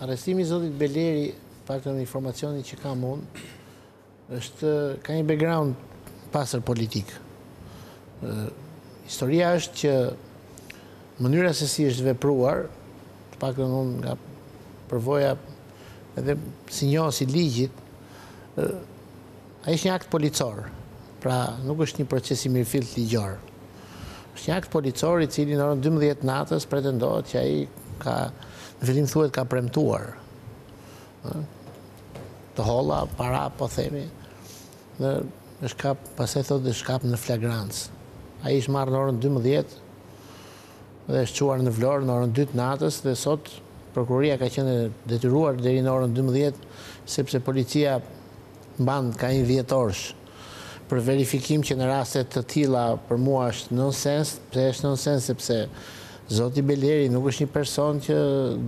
Arrestimi i zotit Beleri, të paktën në informacionin që kam unë, është ka një background pastër politik. Historia është që mënyra se si është vepruar, të paktën unë nga përvoja edhe si njohës i ligjit, Ai është një akt policor, pra nuk është një proces i mirëfilltë ligjor. Është një akt policor i cili në orën dymbëdhjetë të natës pretendohet që ai ka, në fillim thuhet ka premtuar të holla, para po themi, dhe është kap, pastaj thotë dhe është kap në flagrancë. Ai është marrë në orën dymbëdhjetë dhe është çuar në Vlorë në orën dy të natës dhe sot prokuroria ka qenë e detyruar deri në orën dymbëdhjetë sepse policia mban ka një dhjetorësh për verifikim që në raste të tilla për mua është nonsens, pse është nonsens sepse zoti Beleri nuk është një person që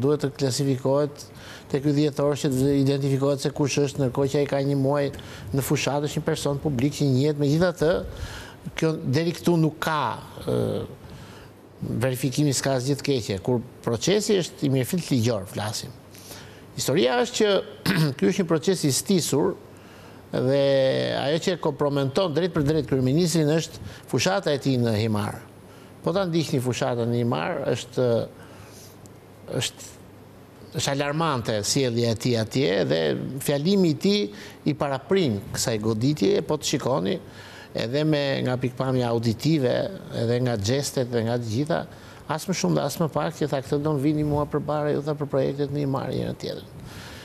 duhet të klasifikohet te ky dhjetorësh që të identifikohet se kush është ndërkohë që ai ka një muaj në fushatë është një person publik që njihet megjithatë kjo deri këtu nuk ka verifikimi s'ka asgjë të keqe, kur procesi është i mirëfilltë ligjor flasim. Historia është që ky është një proces i stisur dhe ajo që e kompromenton drejtpërdrejt kryeministrin është fushata e tij në Himarë. Po ta ndiqni fushatën në Himarë, është Është është alarmante sjellja e tij atje dhe fjalimi i tij i paraprin kësaj goditjeje, po të shikoni edhe me nga pikëpamja auditive, edhe nga xhestet dhe nga të gjitha, as më shumë dhe as më pak, që tha këtë do më vini mua përpara, ju tha për projektet në Himarë një në tjetër.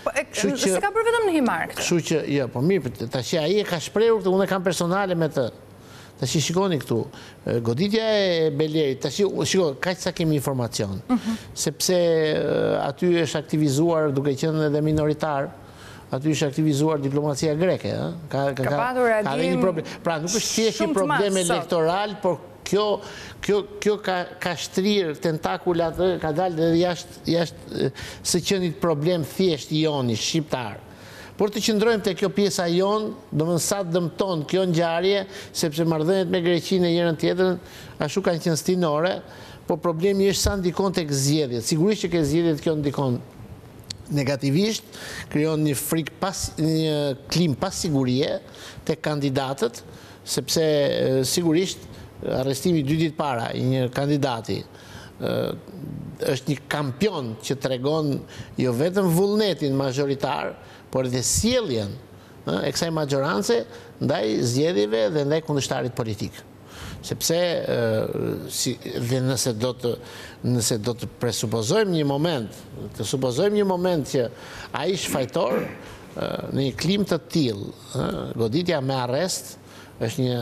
Po, s'e ka bërë vetëm në Himarë këtë? Kështu që, jo, po mirë, ta që ai e ka shprejur këtë, unë e kam personale me të. Tashi shikoni këtu, goditja e Belerit, tashi shikoni, kaq sa kemi informacion, mhm. sepse aty është aktivizuar duke qenë edhe minoritar, aty është aktivizuar diplomacia greke, ka patur reagim pra, nuk është thjesht një problem elektoral, por kjo ka shtrirë tentakulat, ka dalë dhe jashtë së qeni problem thjesht i joni, shqiptar. Por të qëndrojmë te kjo pjesa jonë, domethënë sa dëmton kjo ngjarje, sepse marrëdhëniet me Greqinë e njërën-tjetrën ashtu kanë qenë stinore, por problemi është sa ndikon tek zgjedhjet. Sigurisht që te zgjedhjet kjo ndikon negativisht, krijon një frikë pas një klimë pasigurie tek kandidatët, sepse sigurisht arrestimi dy ditë para i një kandidati, është një kampion që tregon jo vetëm vullnetin mazhoritar, por edhe sjelljen e kësaj maxhorance ndaj zgjedhjeve dhe ndaj kundërshtarit politik. Sepse edhe nëse do të presupozojmë një moment, të supozojmë një moment që ai është fajtor në një klimë të tillë, goditja me arrest është një